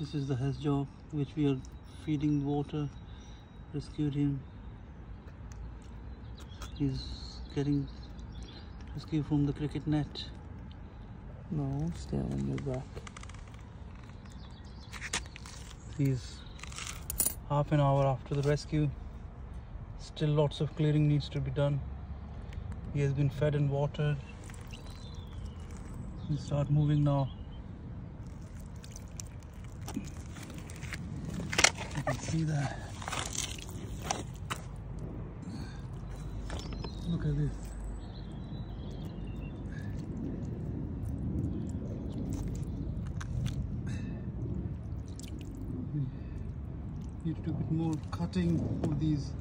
This is the hedgehog which we are feeding water. Rescued him. He's getting rescued from the cricket net. No, stay on your back. He's half an hour after the rescue. Still lots of clearing needs to be done. He has been fed and watered. He'll start moving now. You can see that. Look at this. Need to do a bit more cutting of these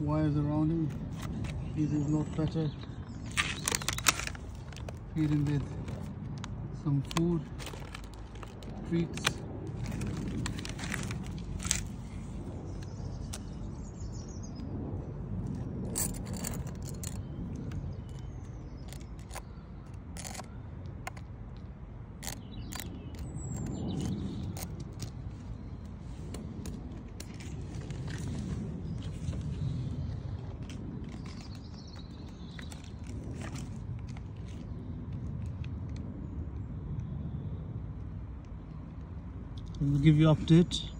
wires around him. This is not better. Feed him with some food, treats. We'll give you update